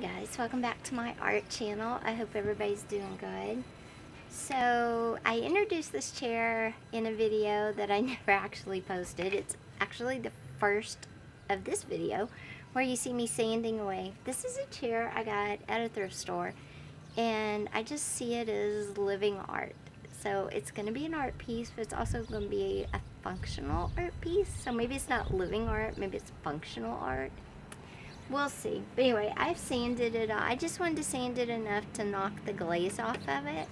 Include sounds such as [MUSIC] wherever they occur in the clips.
guys, welcome back to my art channel. I hope everybody's doing good. So I introduced this chair in a video that I [LAUGHS] never actually posted. It's actually the first of this video where you see me sanding away. This is a chair I got at a thrift store and I just see it as living art. So it's going to be an art piece, but it's also going to be a functional art piece. So maybe it's not living art, maybe it's functional art. We'll see. But anyway, I've sanded it. I just wanted to sand it enough to knock the glaze off of it.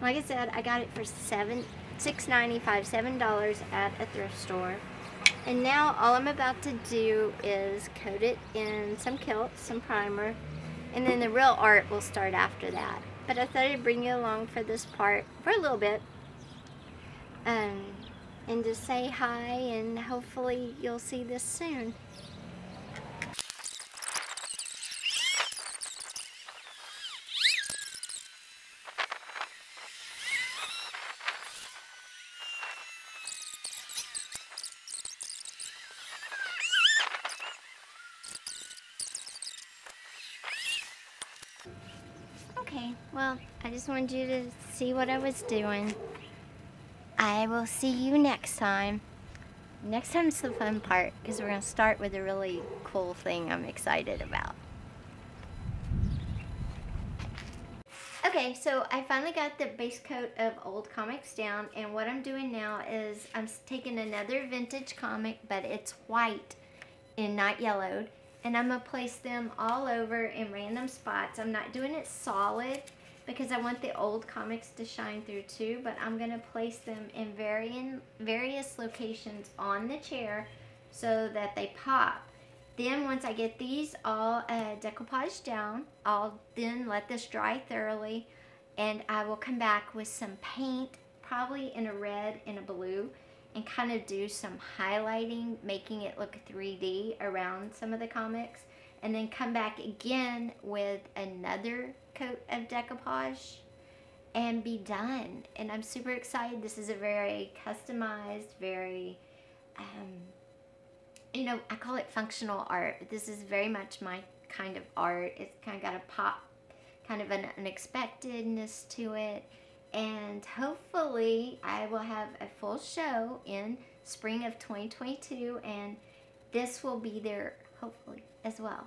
Like I said, I got it for seven, six ninety five, seven dollars at a thrift store. And now all I'm about to do is coat it in some Kilz, some primer, and then the real art will start after that. But I thought I'd bring you along for this part for a little bit. Um, and just say hi and hopefully you'll see this soon. Okay, well, I just wanted you to see what I was doing. I will see you next time. Next time's the fun part because we're going to start with a really cool thing I'm excited about. Okay, so I finally got the base coat of old comics down and what I'm doing now is I'm taking another vintage comic but it's white and not yellowed and I'm to place them all over in random spots. I'm not doing it solid because I want the old comics to shine through too, but I'm to place them in varying, various locations on the chair so that they pop. Then once I get these all uh, decoupaged down, I'll then let this dry thoroughly and I will come back with some paint, probably in a red and a blue, and kind of do some highlighting, making it look 3D around some of the comics. And then come back again with another coat of decoupage and be done. And I'm super excited. This is a very customized, very, um, you know, I call it functional art. This is very much my kind of art. It's kind of got a pop, kind of an unexpectedness to it and hopefully I will have a full show in spring of 2022 and this will be there hopefully as well.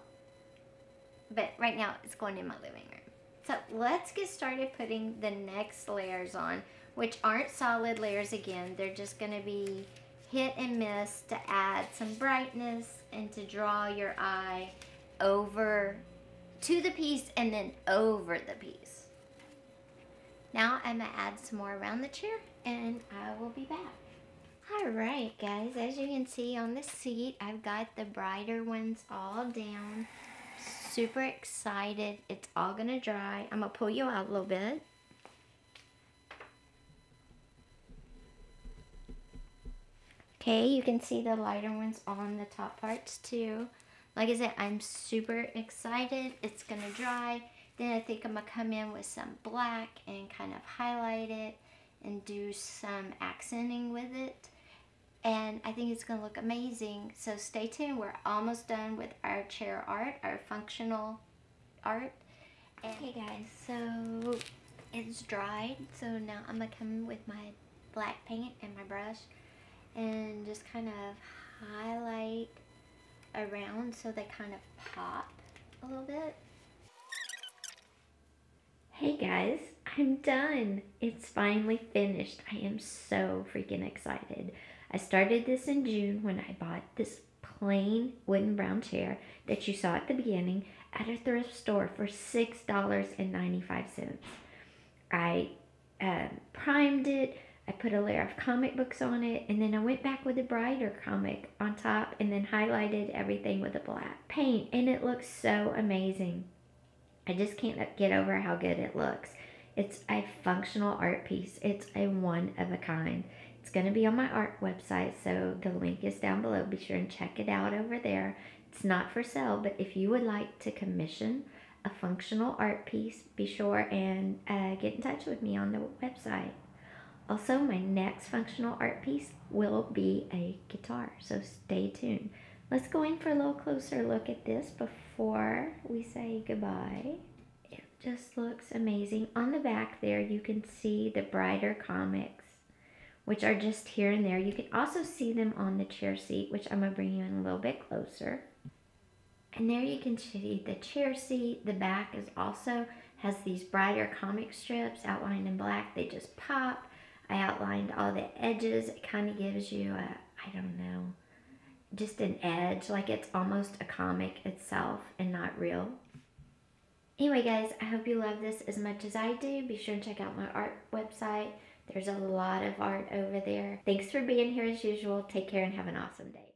But right now it's going in my living room. So let's get started putting the next layers on, which aren't solid layers again. They're just going to be hit and miss to add some brightness and to draw your eye over to the piece and then over the piece. Now I'm going to add some more around the chair and I will be back. Alright guys, as you can see on the seat, I've got the brighter ones all down. Super excited. It's all going to dry. I'm going to pull you out a little bit. Okay, you can see the lighter ones on the top parts too. Like I said, I'm super excited. It's going to dry. Then I think I'm going to come in with some black and kind of highlight it and do some accenting with it. And I think it's going to look amazing. So stay tuned. We're almost done with our chair art, our functional art. And okay guys, so it's dried. So now I'm going to come with my black paint and my brush and just kind of highlight around so they kind of pop a little bit. Hey guys, I'm done. It's finally finished. I am so freaking excited. I started this in June when I bought this plain wooden brown chair that you saw at the beginning at a thrift store for $6.95. I uh, primed it, I put a layer of comic books on it, and then I went back with a brighter comic on top and then highlighted everything with a black paint, and it looks so amazing. I just can't get over how good it looks. It's a functional art piece. It's a one of a kind. It's going to be on my art website, so the link is down below. Be sure and check it out over there. It's not for sale, but if you would like to commission a functional art piece, be sure and uh, get in touch with me on the website. Also, my next functional art piece will be a guitar, so stay tuned. Let's go in for a little closer look at this before we say goodbye. It just looks amazing. On the back there, you can see the brighter comics, which are just here and there. You can also see them on the chair seat, which I'm to bring you in a little bit closer. And there you can see the chair seat. The back is also has these brighter comic strips outlined in black. They just pop. I outlined all the edges. It kind of gives you a, I don't know, just an edge, like it's almost a comic itself and not real. Anyway, guys, I hope you love this as much as I do. Be sure and check out my art website. There's a lot of art over there. Thanks for being here as usual. Take care and have an awesome day.